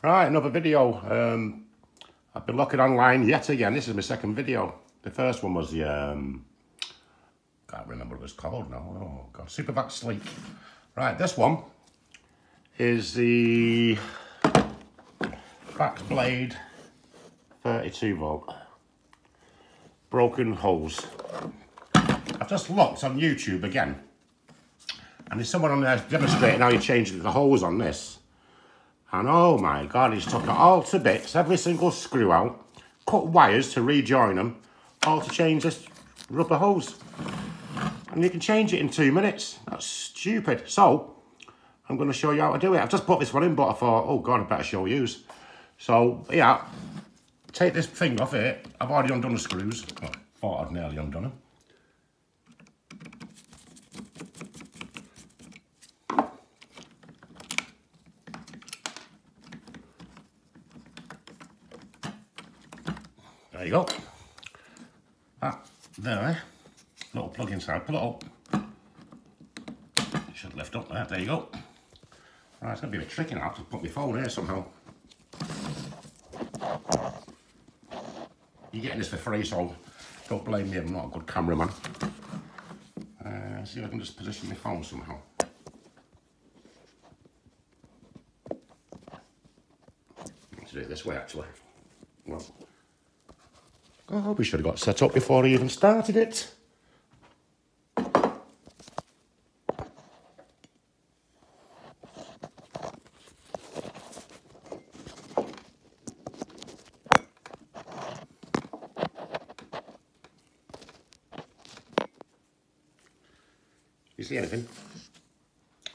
Right, another video. Um, I've been looking online yet again. This is my second video. The first one was the, um, can't remember what it was called now. Oh, God, Supervac Sleek. Right, this one is the Vax Blade 32 volt. Broken holes. I've just looked on YouTube again. And there's someone on there demonstrating how you change the holes on this. And oh my God, he's took it all to bits, every single screw out, cut wires to rejoin them, all to change this rubber hose. And you can change it in two minutes. That's stupid. So, I'm going to show you how to do it. I've just put this one in, but I thought, oh God, I better show you. So, yeah, take this thing off it. I've already undone the screws. Well, thought I'd nearly undone them. There you go. That there, little plug inside, pull it up. It should lift up there, there you go. Right, it's gonna be a bit tricky now to put my phone here somehow. You're getting this for free, so don't blame me, I'm not a good cameraman. Uh, see if I can just position my phone somehow. Let's do it this way actually. Well, Oh, we should have got set up before he even started it. You see anything?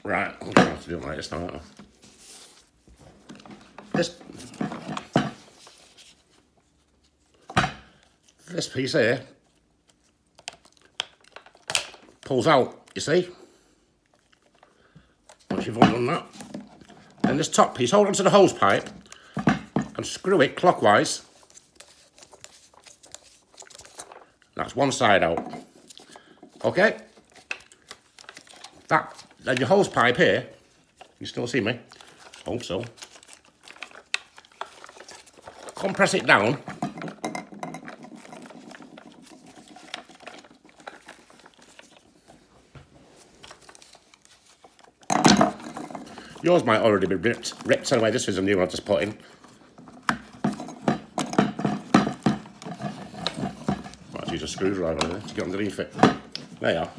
Right, I'm going to have to do it like this now, This this piece here pulls out, you see? Once you've undone that. And this top piece, hold onto the hose pipe and screw it clockwise. That's one side out. Okay? That, then your hose pipe here, you still see me? Hope so. Compress it down Yours might already be ripped. Ripped anyway, this is a new one I just put in. Might use a screwdriver there to get underneath it. There you are.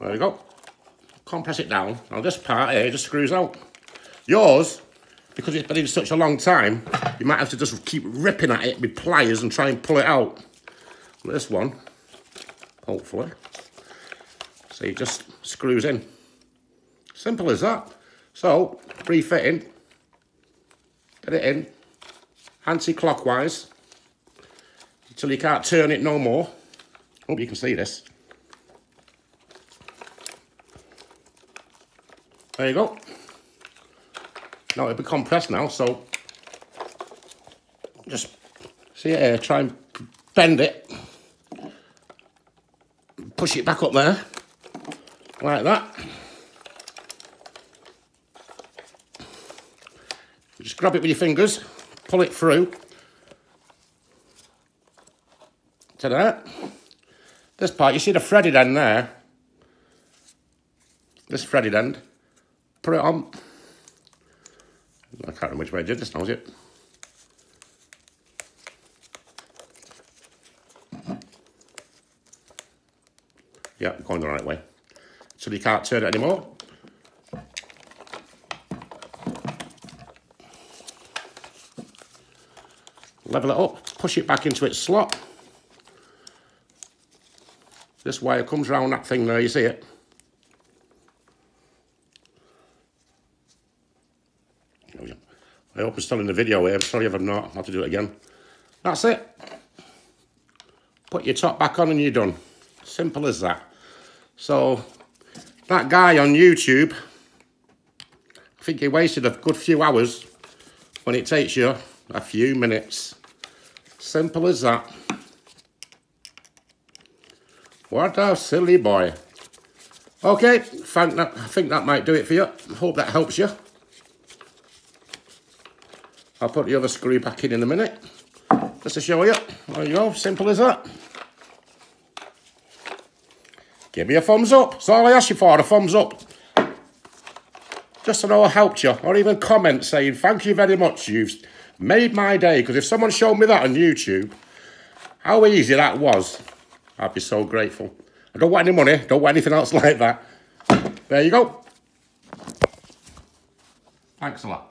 There you go. Compress it down. Now this part here just screws out. Yours, because it's been in such a long time, you might have to just keep ripping at it with pliers and try and pull it out. This one, hopefully, so it just screws in. Simple as that. So, refitting, get it in, anti-clockwise, until you can't turn it no more. Hope you can see this. There you go. Now it'll be compressed now, so just see it here, try and bend it, push it back up there like that. Just grab it with your fingers, pull it through to that. This part, you see the threaded end there? This threaded end. Put it on. I can't remember which way I did this now, is it? Yeah, going the right way so you can't turn it anymore. Level it up, push it back into its slot. This wire comes around that thing there, you see it? I hope I'm still in the video here. I'm sorry if I'm not. I'll have to do it again. That's it. Put your top back on and you're done. Simple as that. So that guy on YouTube, I think he wasted a good few hours when it takes you a few minutes. Simple as that. What a silly boy. Okay, thank that, I think that might do it for you. I hope that helps you. I'll put the other screw back in in a minute. Just to show you. There you go, simple as that. Give me a thumbs up. That's all I ask you for, a thumbs up. Just to know I helped you. Or even comment saying, thank you very much. You've made my day. Because if someone showed me that on YouTube, how easy that was, I'd be so grateful. I don't want any money. Don't want anything else like that. There you go. Thanks a lot.